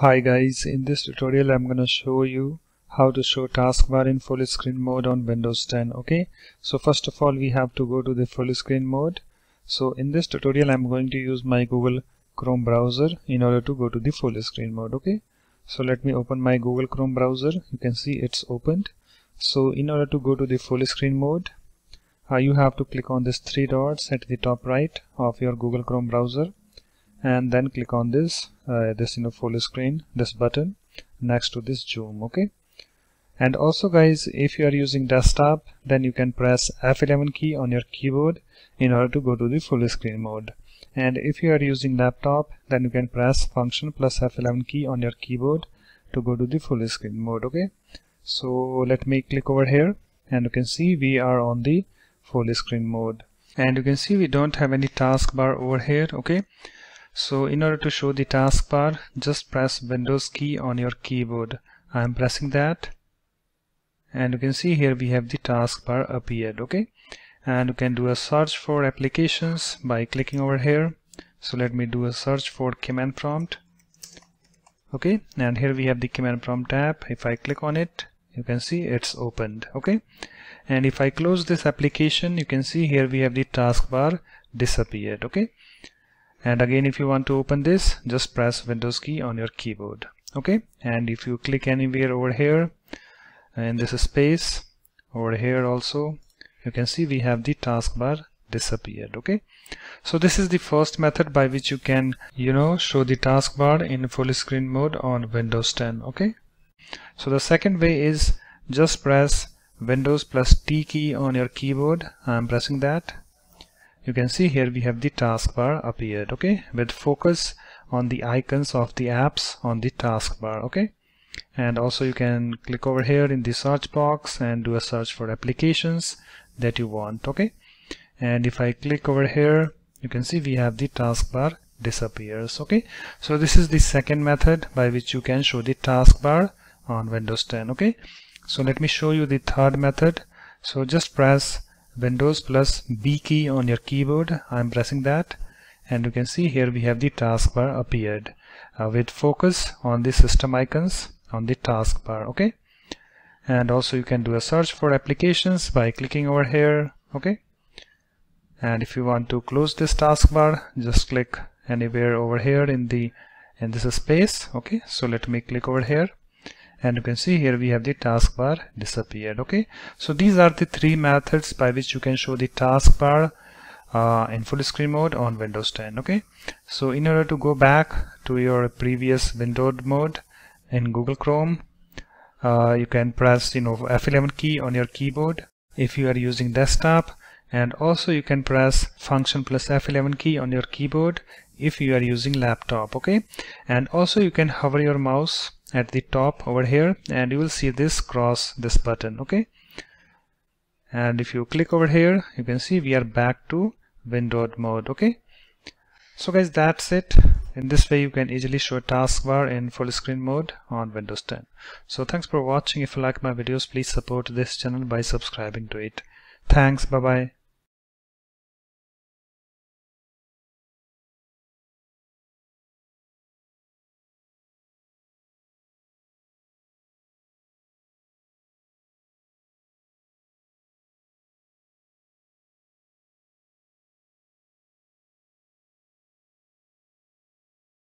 Hi guys, in this tutorial I'm gonna show you how to show taskbar in full screen mode on Windows 10 okay? So first of all we have to go to the full screen mode. So in this tutorial I'm going to use my Google Chrome browser in order to go to the full screen mode okay? So let me open my Google Chrome browser. You can see it's opened. So in order to go to the full screen mode uh, you have to click on this three dots at the top right of your Google Chrome browser and then click on this uh, this you know full screen this button next to this zoom okay? And also guys if you are using desktop then you can press F11 key on your keyboard in order to go to the full screen mode. And if you are using laptop then you can press function plus F11 key on your keyboard to go to the full screen mode okay? So let me click over here and you can see we are on the full screen mode. And you can see we don't have any taskbar over here okay so in order to show the taskbar, just press Windows key on your keyboard. I am pressing that. And you can see here we have the taskbar appeared okay? And you can do a search for applications by clicking over here. So let me do a search for command prompt okay? And here we have the command prompt tab if I click on it you can see it's opened okay? And if I close this application you can see here we have the taskbar disappeared okay and again if you want to open this just press windows key on your keyboard. Okay? And if you click anywhere over here in this space over here also you can see we have the taskbar disappeared. Okay? So this is the first method by which you can you know show the taskbar in full screen mode on windows 10 okay? So the second way is just press windows plus t key on your keyboard. I'm pressing that you can see here we have the taskbar appeared okay? With focus on the icons of the apps on the taskbar okay? And also you can click over here in the search box and do a search for applications that you want okay? And if I click over here you can see we have the taskbar disappears okay? So this is the second method by which you can show the taskbar on Windows 10 okay? So let me show you the third method. So just press Windows plus B key on your keyboard. I'm pressing that. And you can see here we have the taskbar appeared uh, with focus on the system icons on the taskbar okay? And also you can do a search for applications by clicking over here okay? And if you want to close this taskbar just click anywhere over here in the in this space okay? So let me click over here and you can see here we have the taskbar disappeared okay? So these are the three methods by which you can show the taskbar uh, in full screen mode on Windows 10 okay? So in order to go back to your previous windowed mode in Google Chrome uh, you can press you know F11 key on your keyboard if you are using desktop. And also you can press function plus F11 key on your keyboard if you are using laptop okay? And also you can hover your mouse at the top over here and you will see this cross this button okay? And if you click over here you can see we are back to windowed mode okay? So guys that's it. In this way you can easily show taskbar in full screen mode on Windows 10 so thanks for watching. If you like my videos please support this channel by subscribing to it. Thanks. Bye bye